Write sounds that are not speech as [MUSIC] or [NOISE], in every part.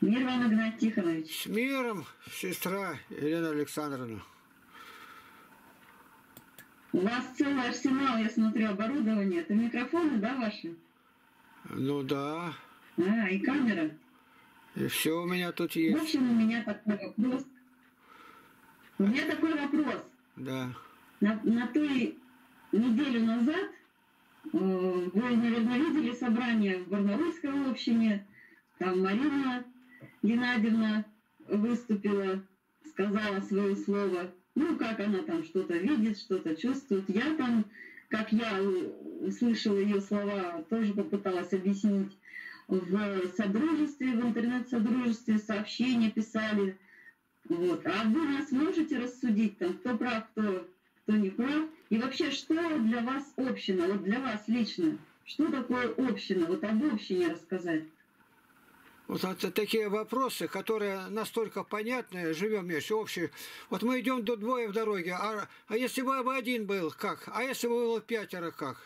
Мир вам, Игнат Тихонович. С миром, сестра Елена Александровна. У вас целый арсенал, я смотрю, оборудования. Это микрофоны, да, ваши? Ну да, А, и камера. и все у меня тут В есть. общем, у меня такой вопрос. У меня такой вопрос. Да. На, на той неделю назад э, вы, наверное, видели собрание в Барнаульской общине. Там Марина Геннадьевна выступила, сказала свое слово. Ну, как она там что-то видит, что-то чувствует. Я там, как я услышала ее слова, тоже попыталась объяснить. В содружестве, в интернет-содружестве сообщения писали. Вот. А вы нас можете рассудить, там, кто прав, кто, кто не прав? И вообще, что для вас община, вот для вас лично? Что такое община? Вот об общине рассказать. Вот это такие вопросы, которые настолько понятные, живем вместе, общие. Вот мы идем до двое в дороге, а, а если бы один был, как? А если бы было пятеро, как?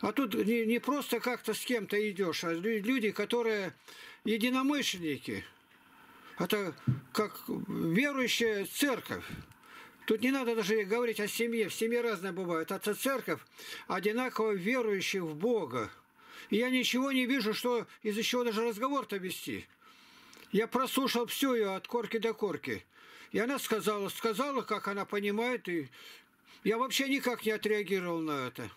А тут не, не просто как-то с кем-то идешь, а лю- люди, которые единомышленники. Это как верующая церковь. Тут не надо даже говорить о семье. В семье разное бывает. Это церковь, одинаково верующих в Бога. Я ничего не вижу, что из-за чего даже разговор-то вести. Я прослушал все ее от корки до корки. И она сказала, сказала, как она понимает, и я вообще никак не отреагировал на это.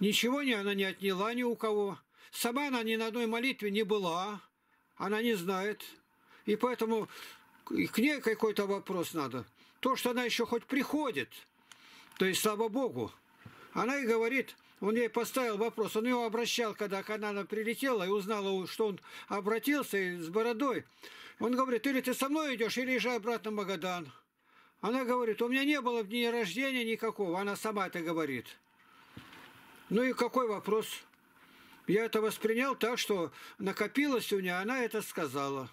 Ничего не она не отняла ни у кого. Сама она ни на одной молитве не была. Она не знает. И поэтому к ней какой-то вопрос надо. То, что она еще хоть приходит, то есть слава Богу, она и говорит, он ей поставил вопрос, он ее обращал, когда она прилетела и узнала, что он обратился с бородой. Он говорит, или ты со мной идешь, или езжай обратно в Магадан. Она говорит, у меня не было дня рождения никакого, она сама это говорит. Ну и какой вопрос? Я это воспринял так, что накопилось у нее, она это сказала.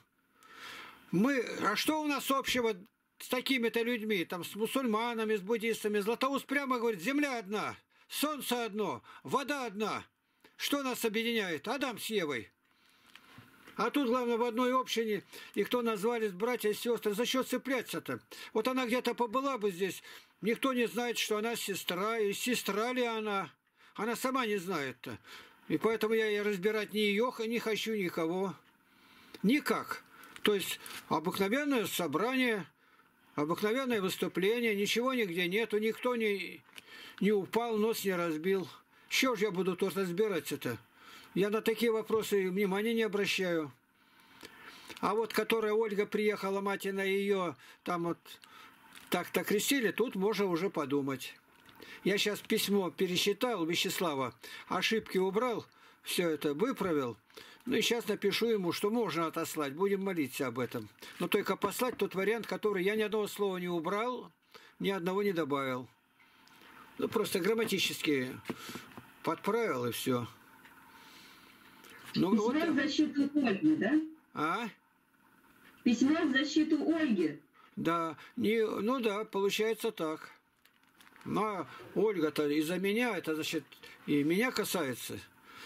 Мы, а что у нас общего с такими-то людьми, там, с мусульманами, с буддистами? Златоуст прямо говорит, земля одна, солнце одно, вода одна. Что нас объединяет? Адам с Евой. А тут, главное, в одной общине, и кто назвались братья и сестры, за что цепляться-то? Вот она где-то побыла бы здесь, никто не знает, что она сестра, и сестра ли она. Она сама не знает-то. И поэтому я и разбирать ни ее, не хочу никого. Никак. То есть обыкновенное собрание, обыкновенное выступление, ничего нигде нету, никто не, не упал, нос не разбил. Что же я буду тут разбираться-то? Я на такие вопросы внимания не обращаю. А вот которая Ольга приехала, мать и на ее там вот так-то крестили, тут можно уже подумать. Я сейчас письмо пересчитал Вячеслава, ошибки убрал, все это выправил. Ну и сейчас напишу ему, что можно отослать. Будем молиться об этом. Но только послать тот вариант, который я ни одного слова не убрал, ни одного не добавил. Ну, просто грамматически подправил и все. Ну, вот, Письмо в защиту Ольги, да? а? Письмо в защиту Ольги. Да, не, ну да, получается так. Но Ольга-то из-за меня, это значит и меня касается.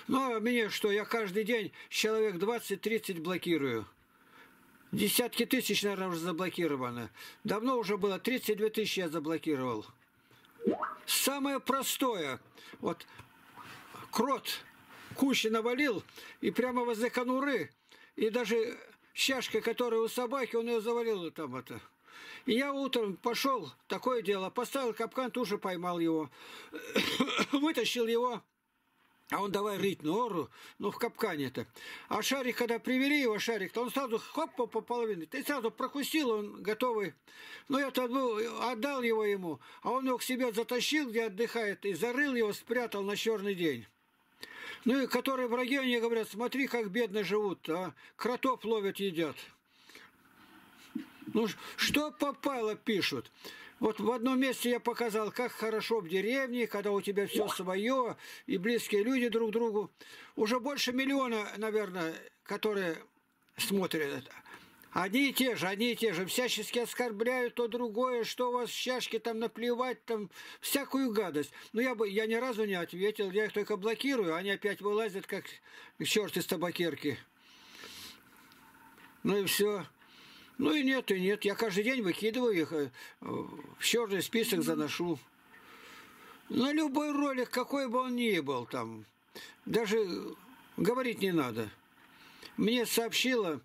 Ну, а мне что, я каждый день человек 20-30 блокирую. Десятки тысяч, наверное, уже заблокировано. Давно уже было, 32 тысячи я заблокировал. Самое простое, вот крот кущи навалил, и прямо возле конуры, и даже чашка, которая у собаки, он ее завалил там это. И я утром пошел, такое дело, поставил капкан, тут же поймал его, [COUGHS] вытащил его, а он давай рыть нору, ну в капкане-то. А шарик, когда привели его, шарик, то он сразу хоп по, по половине, ты сразу прокусил, он готовый. Ну я тогда отдал его ему, а он его к себе затащил, где отдыхает, и зарыл его, спрятал на черный день. Ну и которые враги, они говорят, смотри, как бедно живут, а кротов ловят, едят. Ну, что попало, пишут. Вот в одном месте я показал, как хорошо в деревне, когда у тебя все свое, и близкие люди друг другу. Уже больше миллиона, наверное, которые смотрят это. Одни и те же, одни и те же. Всячески оскорбляют то другое, что у вас в чашке там наплевать, там всякую гадость. Но я бы я ни разу не ответил, я их только блокирую, они опять вылазят, как черт из табакерки. Ну и все. Ну и нет, и нет. Я каждый день выкидываю их, э, в черный список заношу. На любой ролик, какой бы он ни был там, даже говорить не надо. Мне сообщила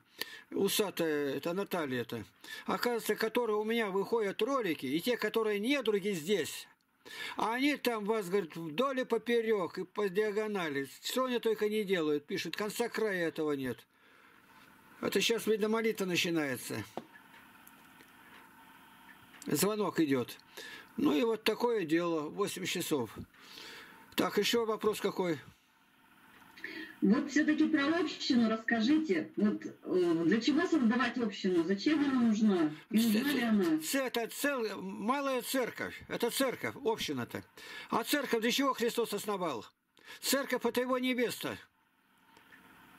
усатая, это Наталья это, оказывается, которые у меня выходят ролики, и те, которые недруги здесь, а они там вас, говорят, вдоль и поперек, и по диагонали. Что они только не делают, пишут, конца края этого нет. Это сейчас, видно, молитва начинается. Звонок идет. Ну и вот такое дело, 8 часов. Так, еще вопрос какой? Вот все-таки про общину расскажите. Вот э, для чего создавать общину? Зачем она нужна? И нужна ли она? Это цел, малая церковь. Это церковь, община-то. А церковь для чего Христос основал? Церковь – это его невеста.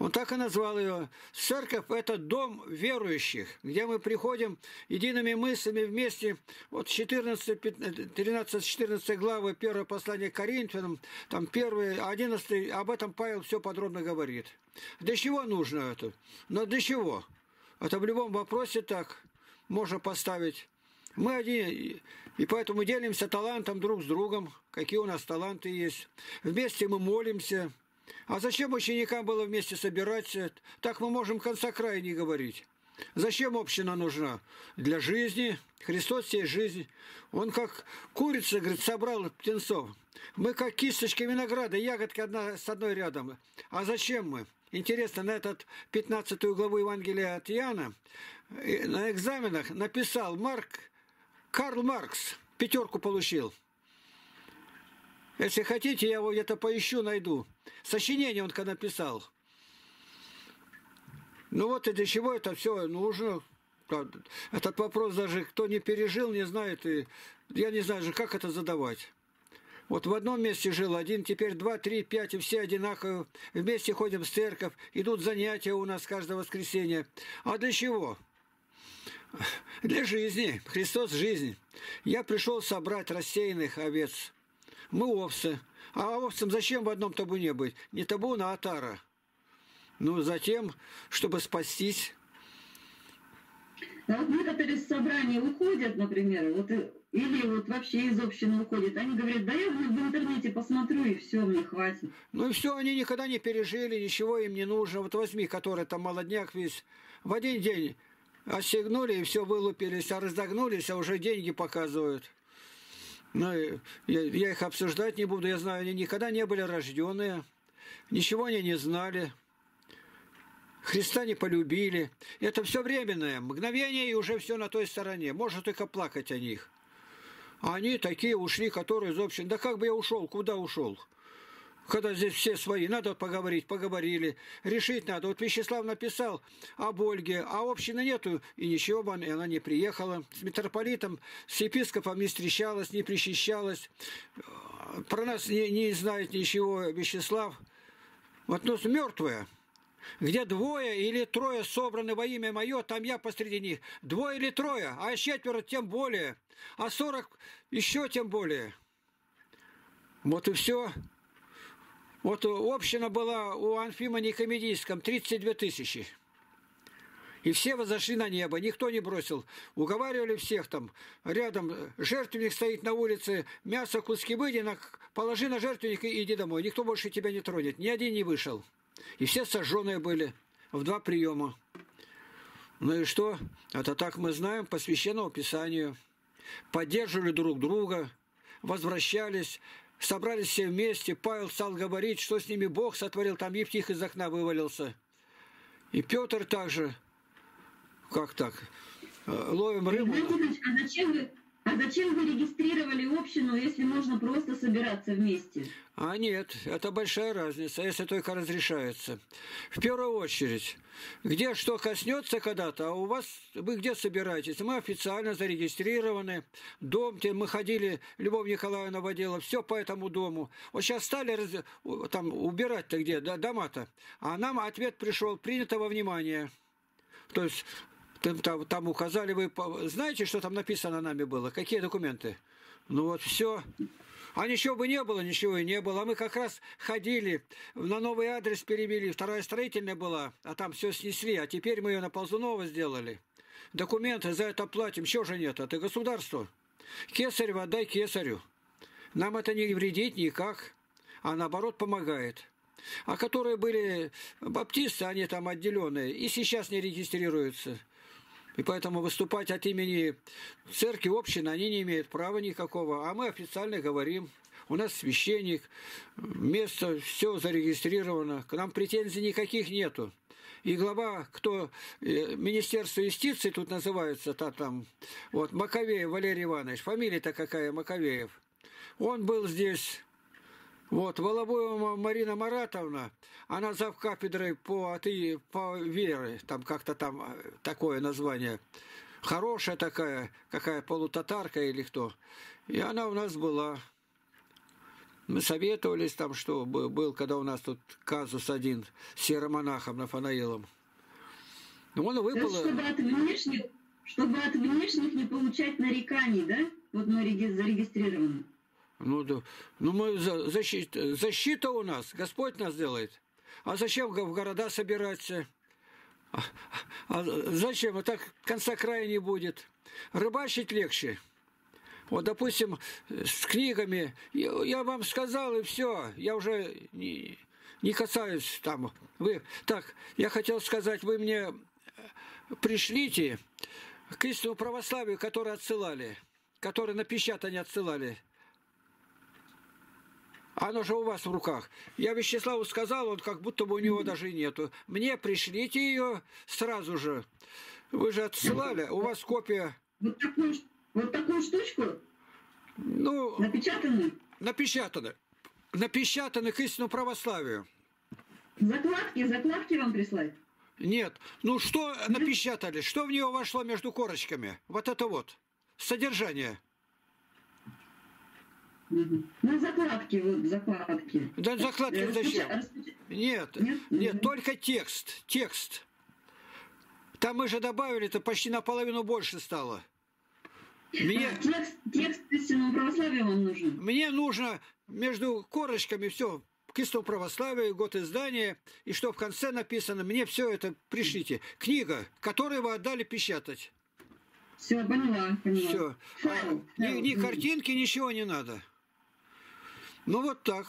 Он так и назвал ее. Церковь – это дом верующих, где мы приходим едиными мыслями вместе. Вот 13-14 главы, первое послание к Коринфянам, там первый, 11, об этом Павел все подробно говорит. Для чего нужно это? Но для чего? Это в любом вопросе так можно поставить. Мы один, и поэтому делимся талантом друг с другом, какие у нас таланты есть. Вместе мы молимся, а зачем ученикам было вместе собираться? Так мы можем конца края не говорить. Зачем община нужна? Для жизни. Христос есть жизнь. Он как курица, говорит, собрал птенцов. Мы как кисточки винограда, ягодка одна с одной рядом. А зачем мы? Интересно, на этот 15 главу Евангелия от Иоанна на экзаменах написал Марк, Карл Маркс, пятерку получил. Если хотите, я его где-то поищу, найду. Сочинение он когда написал. Ну вот и для чего это все нужно. Этот вопрос даже кто не пережил, не знает. И я не знаю же, как это задавать. Вот в одном месте жил один, теперь два, три, пять, и все одинаковые. Вместе ходим в церковь, идут занятия у нас каждое воскресенье. А для чего? Для жизни. Христос – жизнь. Я пришел собрать рассеянных овец мы овцы. А овцам зачем в одном табуне быть? Не табун, а атара. Ну, затем, чтобы спастись. А вот некоторые с собрания уходят, например, вот, или вот вообще из общины уходят. Они говорят, да я в интернете посмотрю, и все, мне хватит. Ну и все, они никогда не пережили, ничего им не нужно. Вот возьми, который там молодняк весь, в один день отстегнули и все вылупились, а разогнулись, а уже деньги показывают. Ну, я, я их обсуждать не буду. Я знаю, они никогда не были рожденные, ничего они не знали. Христа не полюбили. Это все временное. Мгновение и уже все на той стороне. Можно только плакать о них. А они такие ушли, которые из общин. Да как бы я ушел? Куда ушел? Когда здесь все свои, надо поговорить, поговорили, решить надо. Вот Вячеслав написал об Ольге, а общины нету, и ничего бы она не приехала. С митрополитом, с епископом не встречалась, не причащалась. Про нас не, не знает ничего Вячеслав. Вот, ну, мертвая. Где двое или трое собраны во имя мое, там я посреди них. Двое или трое, а четверо тем более. А сорок еще тем более. Вот и все. Вот община была у Анфима Никомедийском 32 тысячи. И все возошли на небо, никто не бросил. Уговаривали всех там. Рядом жертвенник стоит на улице, мясо, куски выйди, положи на жертвенник и иди домой. Никто больше тебя не тронет. Ни один не вышел. И все сожженные были в два приема. Ну и что? Это так мы знаем по Священному Писанию. Поддерживали друг друга, возвращались, Собрались все вместе, Павел стал говорить, что с ними Бог сотворил, там Евтих из окна вывалился. И Петр также, как так, э, ловим рыбу. а зачем вы а зачем вы регистрировали общину, если можно просто собираться вместе? А нет, это большая разница, если только разрешается. В первую очередь, где что коснется когда-то, а у вас, вы где собираетесь? Мы официально зарегистрированы, дом, где мы ходили, Любовь Николаевна водила, все по этому дому. Вот сейчас стали раз, там убирать-то где, да, дома-то, а нам ответ пришел, принято во внимание. То есть там, там указали, вы знаете, что там написано нами было? Какие документы? Ну вот все. А ничего бы не было, ничего и не было. А мы как раз ходили, на новый адрес перевели, вторая строительная была, а там все снесли, а теперь мы ее на Ползунова сделали. Документы за это платим, чего же нет, это государство. Кесарева отдай кесарю. Нам это не вредит никак, а наоборот помогает. А которые были баптисты, они там отделенные, и сейчас не регистрируются. И поэтому выступать от имени церкви, общины они не имеют права никакого. А мы официально говорим, у нас священник, место, все зарегистрировано, к нам претензий никаких нету. И глава, кто э, Министерство юстиции тут называется, та, там, вот, Маковеев Валерий Иванович, фамилия-то какая, Маковеев. Он был здесь вот, Волобоева Марина Маратовна, она зав кафедрой по, ты, по вере, там как-то там э, такое название. Хорошая такая, какая полутатарка или кто. И она у нас была. Мы советовались там, что был, когда у нас тут казус один с серомонахом Нафанаилом. Ну, он выпал... Чтобы от внешних, чтобы от внешних не получать нареканий, да? Вот мы зарегистрированы. Ну, да. ну мы защита, защита у нас, Господь нас делает. А зачем в города собираться? А, а зачем? А так конца края не будет. Рыбачить легче. Вот, допустим, с книгами, я, я вам сказал, и все, я уже не, не касаюсь там. Вы, так, я хотел сказать, вы мне пришлите к истинному православию, которое отсылали, которое на печатание отсылали. Оно же у вас в руках. Я Вячеславу сказал, он как будто бы у него даже нету. Мне пришлите ее сразу же. Вы же отсылали, у вас копия. Вот такую, вот такую штучку? Ну, напечатанную? Напечатано. Напечатано к истинному православию. Закладки, закладки вам прислать? Нет. Ну что напечатали? Что в нее вошло между корочками? Вот это вот. Содержание. Ну, закладки, вот, закладки. Да, закладки зачем? Нет, нет, нет, только текст, текст. Там мы же добавили-то почти наполовину больше стало. Мне... А, текст, текст к истинному православию вам нужен? Мне нужно между корочками все, к истинному православию, год издания, и что в конце написано, мне все это пришлите. Книга, которую вы отдали печатать. Все, поняла, поняла. Все. Файл, а, ни, ни картинки, ничего не надо. Ну вот так.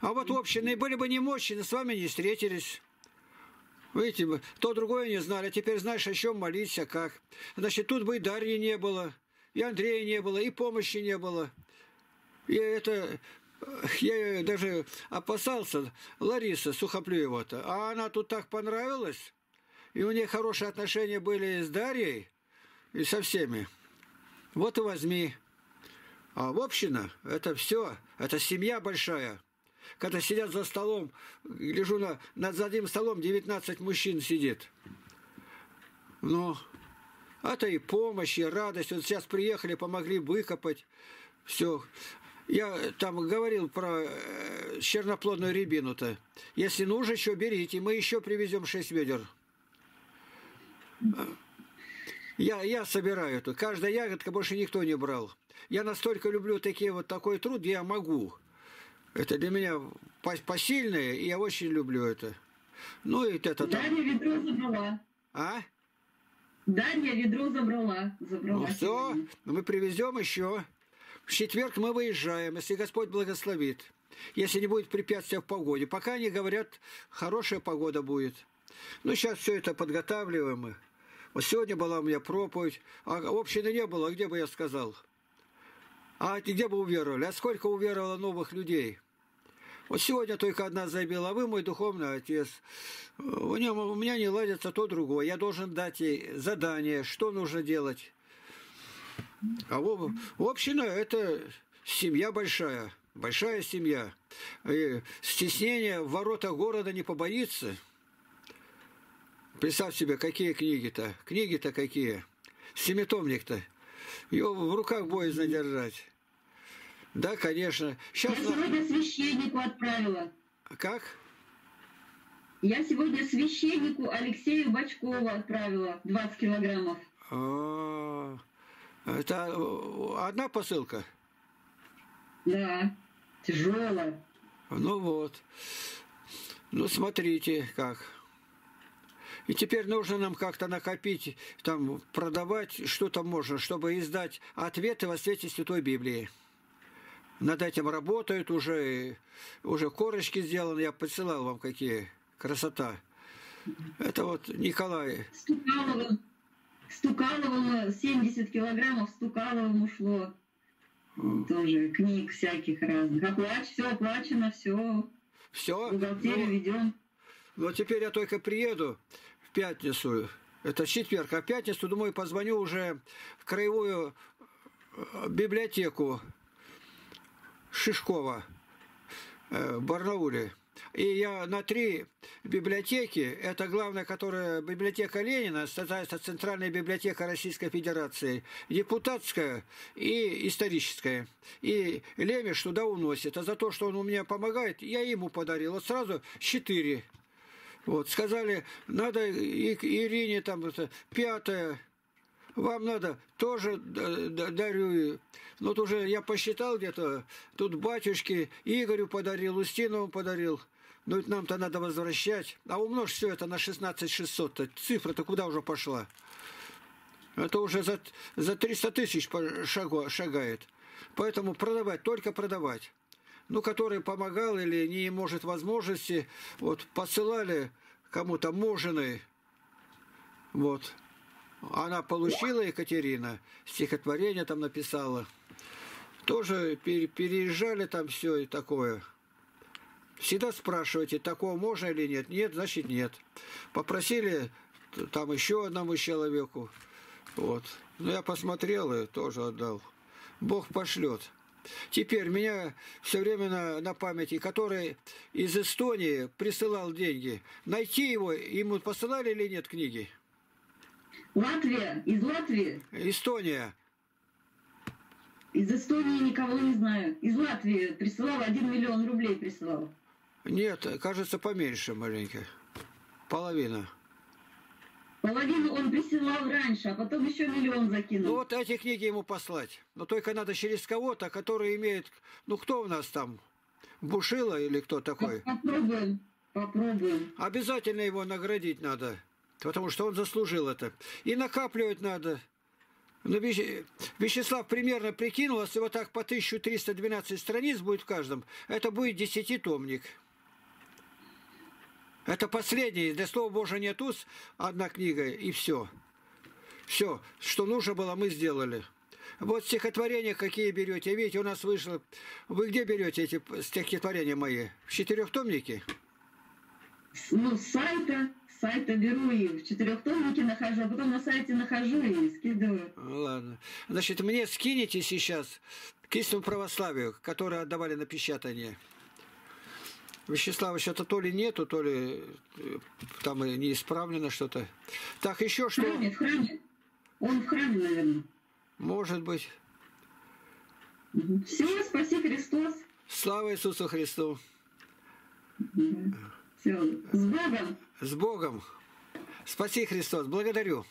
А вот общины были бы немощны, с вами не встретились. Видите, то другое не знали, а теперь знаешь, о чем молиться, как. Значит, тут бы и Дарьи не было, и Андрея не было, и помощи не было. И это, я даже опасался, Лариса Сухоплюева-то, а она тут так понравилась, и у нее хорошие отношения были с Дарьей и со всеми. Вот и возьми. А община – это все, это семья большая. Когда сидят за столом, лежу на, над одним столом 19 мужчин сидит. Ну, это и помощь, и радость. Вот сейчас приехали, помогли выкопать. Все. Я там говорил про э, черноплодную рябину-то. Если нужно, еще берите. Мы еще привезем 6 ведер. Я, я собираю тут. Каждая ягодка больше никто не брал. Я настолько люблю такие вот такой труд, я могу. Это для меня посильное, и я очень люблю это. Ну и это там... Дарья ведро забрала. А? Дарья ведро забрала. забрала ну все, мы привезем еще. В четверг мы выезжаем, если Господь благословит. Если не будет препятствия в погоде. Пока они говорят, хорошая погода будет. Ну, сейчас все это подготавливаем. Вот сегодня была у меня проповедь, а общины не было, где бы я сказал? А где бы уверовали? А сколько уверовало новых людей? Вот сегодня только одна заявила, а вы мой духовный отец. У, него, у меня не ладится то другое. Я должен дать ей задание, что нужно делать. А в, община – это семья большая, большая семья. И стеснение в воротах города не побоится. Представь себе, какие книги-то. Книги-то какие. Семитомник-то. Ее в руках боязно держать. Да, конечно. Сейчас... Я сегодня священнику отправила. Как? Я сегодня священнику Алексею Бачкову отправила 20 килограммов. А, это одна посылка? Да, тяжелая. Ну вот. Ну смотрите как. И теперь нужно нам как-то накопить, там, продавать что-то можно, чтобы издать ответы во свете Святой Библии. Над этим работают уже, уже корочки сделаны, я посылал вам какие. Красота. Это вот Николай. Стукалово, Стукаловым 70 килограммов Стукаловым ушло. Тоже книг всяких разных. Оплач, все оплачено, все. Все? Бухгалтерию ну, ведем. Но теперь я только приеду в пятницу. Это четверг. А в пятницу, думаю, позвоню уже в краевую э, библиотеку Шишкова э, в Барнауле. И я на три библиотеки, это главная, которая библиотека Ленина, это Центральная библиотека Российской Федерации, депутатская и историческая. И Лемеш туда уносит. А за то, что он у меня помогает, я ему подарил. Вот сразу четыре. Вот, сказали, надо Ирине там это, пятое, вам надо, тоже дарю. Ну, вот уже я посчитал где-то, тут батюшке Игорю подарил, Устинову подарил. Но ведь нам-то надо возвращать. А умножь все это на 16 600. -то. Цифра-то куда уже пошла? Это уже за, за 300 тысяч шагает. Поэтому продавать, только продавать. Ну, который помогал или не может возможности, вот посылали кому-то Можиной, вот. Она получила, Екатерина, стихотворение там написала. Тоже переезжали там все и такое. Всегда спрашивайте, такого можно или нет. Нет, значит нет. Попросили там еще одному человеку. Вот. Ну, я посмотрел и тоже отдал. Бог пошлет. Теперь меня все время на, на памяти, который из Эстонии присылал деньги. Найти его, ему посылали или нет книги? Латвия, из Латвии. Эстония. Из Эстонии никого не знаю. Из Латвии присылал, один миллион рублей присылал. Нет, кажется, поменьше маленько. Половина. Половину он присылал раньше, а потом еще миллион закинул. Ну вот эти книги ему послать. Но только надо через кого-то, который имеет... Ну кто у нас там? Бушила или кто такой? Попробуем, попробуем. Обязательно его наградить надо, потому что он заслужил это. И накапливать надо. Ну, Вячеслав примерно прикинул, если вот так по 1312 страниц будет в каждом, это будет десятитомник. Это последний, для Слова Божия нет уз, одна книга, и все. Все, что нужно было, мы сделали. Вот стихотворения какие берете. Видите, у нас вышло... Вы где берете эти стихотворения мои? В четырехтомнике? Ну, с сайта. С сайта беру и в четырехтомнике нахожу, а потом на сайте нахожу и скидываю. Ладно. Значит, мне скинете сейчас к православию, которое отдавали на печатание. Вячеслава что-то то ли нету, то ли э, там и неисправлено что-то. Так, еще что? В храме, в храме. Он в храме, наверное. Может быть. Все, спаси Христос. Слава Иисусу Христу. Все, с Богом. С Богом. Спаси Христос. Благодарю.